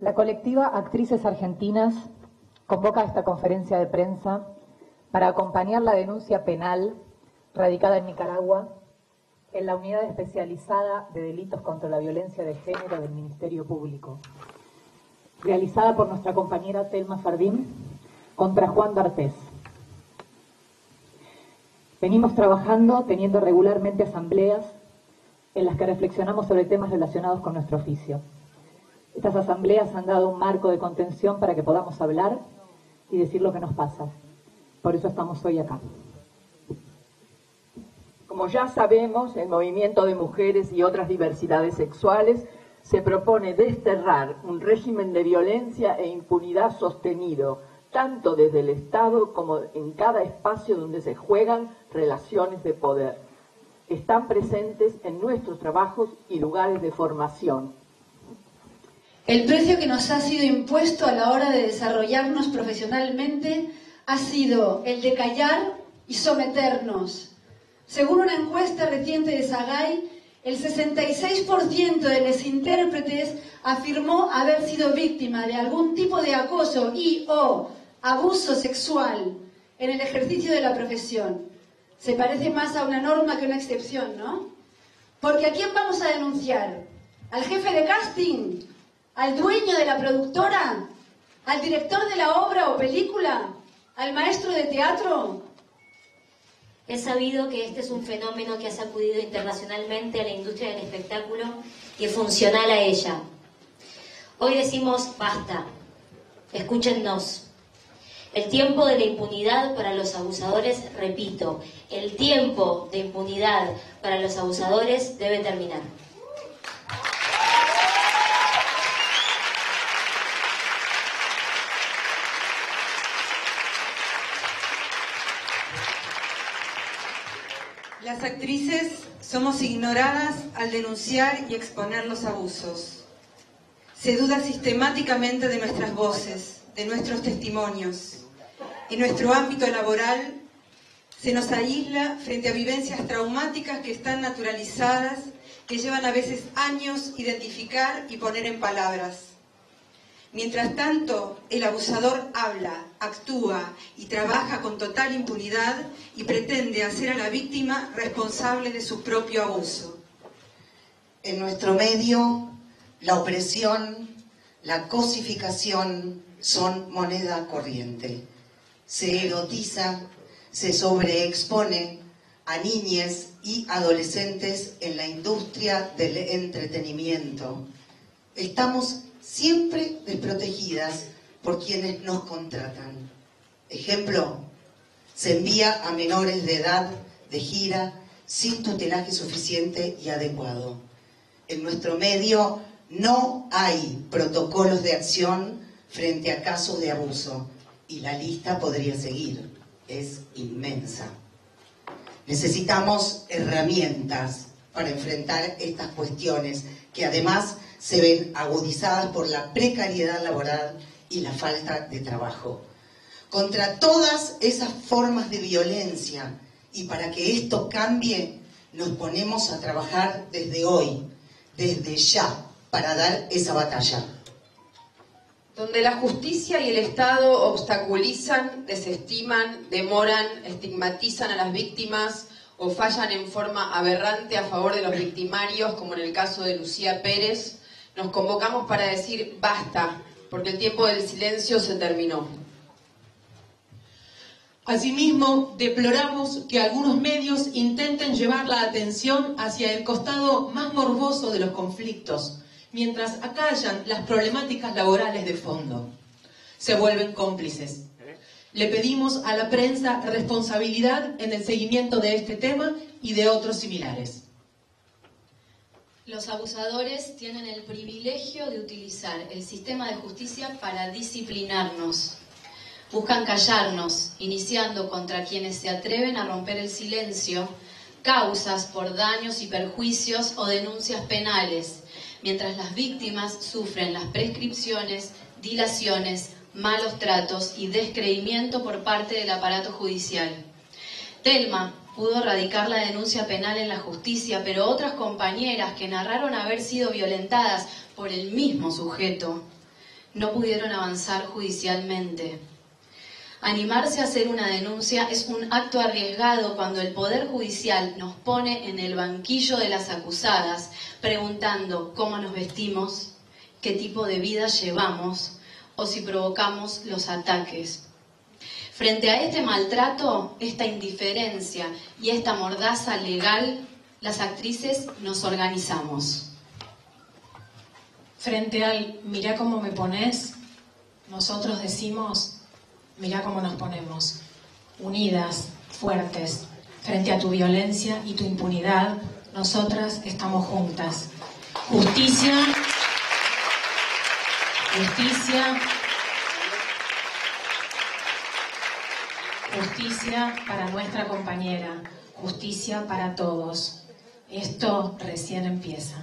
La colectiva Actrices Argentinas convoca esta conferencia de prensa para acompañar la denuncia penal radicada en Nicaragua en la Unidad Especializada de Delitos contra la Violencia de Género del Ministerio Público, realizada por nuestra compañera Telma Fardín contra Juan D'Artés. Venimos trabajando, teniendo regularmente asambleas en las que reflexionamos sobre temas relacionados con nuestro oficio. Estas asambleas han dado un marco de contención para que podamos hablar y decir lo que nos pasa. Por eso estamos hoy acá. Como ya sabemos, el movimiento de mujeres y otras diversidades sexuales se propone desterrar un régimen de violencia e impunidad sostenido, tanto desde el Estado como en cada espacio donde se juegan relaciones de poder. Están presentes en nuestros trabajos y lugares de formación, el precio que nos ha sido impuesto a la hora de desarrollarnos profesionalmente ha sido el de callar y someternos. Según una encuesta reciente de Sagay, el 66% de los intérpretes afirmó haber sido víctima de algún tipo de acoso y o abuso sexual en el ejercicio de la profesión. Se parece más a una norma que una excepción, ¿no? Porque ¿a quién vamos a denunciar? ¿Al jefe de casting? Al dueño de la productora, al director de la obra o película, al maestro de teatro. Es sabido que este es un fenómeno que ha sacudido internacionalmente a la industria del espectáculo y es funcional a ella. Hoy decimos basta, escúchennos. El tiempo de la impunidad para los abusadores, repito, el tiempo de impunidad para los abusadores debe terminar. Las actrices somos ignoradas al denunciar y exponer los abusos. Se duda sistemáticamente de nuestras voces, de nuestros testimonios. En nuestro ámbito laboral se nos aísla frente a vivencias traumáticas que están naturalizadas, que llevan a veces años identificar y poner en palabras. Mientras tanto, el abusador habla, actúa y trabaja con total impunidad y pretende hacer a la víctima responsable de su propio abuso. En nuestro medio, la opresión, la cosificación son moneda corriente. Se erotiza, se sobreexpone a niñas y adolescentes en la industria del entretenimiento. Estamos siempre desprotegidas por quienes nos contratan. Ejemplo, se envía a menores de edad de gira sin tutelaje suficiente y adecuado. En nuestro medio no hay protocolos de acción frente a casos de abuso y la lista podría seguir, es inmensa. Necesitamos herramientas para enfrentar estas cuestiones que además se ven agudizadas por la precariedad laboral y la falta de trabajo. Contra todas esas formas de violencia y para que esto cambie, nos ponemos a trabajar desde hoy, desde ya, para dar esa batalla. Donde la justicia y el Estado obstaculizan, desestiman, demoran, estigmatizan a las víctimas o fallan en forma aberrante a favor de los victimarios, como en el caso de Lucía Pérez, nos convocamos para decir basta, porque el tiempo del silencio se terminó. Asimismo, deploramos que algunos medios intenten llevar la atención hacia el costado más morboso de los conflictos, mientras acallan las problemáticas laborales de fondo. Se vuelven cómplices. Le pedimos a la prensa responsabilidad en el seguimiento de este tema y de otros similares. Los abusadores tienen el privilegio de utilizar el sistema de justicia para disciplinarnos. Buscan callarnos, iniciando contra quienes se atreven a romper el silencio causas por daños y perjuicios o denuncias penales, mientras las víctimas sufren las prescripciones, dilaciones, malos tratos y descreimiento por parte del aparato judicial. Telma, pudo radicar la denuncia penal en la justicia, pero otras compañeras que narraron haber sido violentadas por el mismo sujeto no pudieron avanzar judicialmente. Animarse a hacer una denuncia es un acto arriesgado cuando el Poder Judicial nos pone en el banquillo de las acusadas preguntando cómo nos vestimos, qué tipo de vida llevamos o si provocamos los ataques. Frente a este maltrato, esta indiferencia y esta mordaza legal, las actrices nos organizamos. Frente al mira cómo me pones, nosotros decimos mira cómo nos ponemos, unidas, fuertes, frente a tu violencia y tu impunidad, nosotras estamos juntas. Justicia, justicia, justicia para nuestra compañera, justicia para todos. Esto recién empieza.